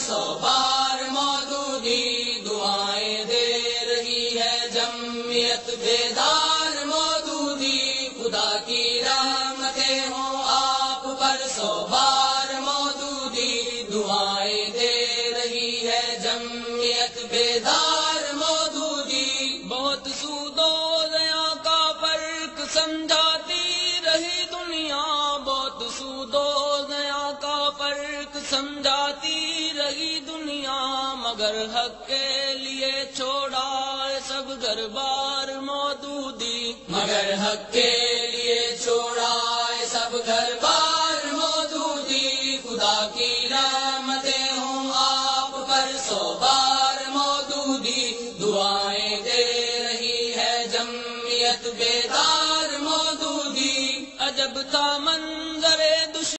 सौ बार मौजूदी दुआएँ दे रही है जमियत बेदार मौजूदी। खुदा की रहमतें हो आप पर, सौ बार मौजूदी दुआएँ दे रही है जमियत बेदार मौजूदी। बहुत सूदो दया का फ़र्क समझाती रही दुनिया, बहुत सूदो का समझाती रही दुनिया मगर हक के लिए छोड़ा है सब घर बार मौजूदी मगर हक के लिए छोड़ा है सब घर बार मौजूदी खुदा की रहमतें हों आप पर सौ बार मौजूदी दुआएँ दे रही है जमियत बेदार मौजूदी अजब था मन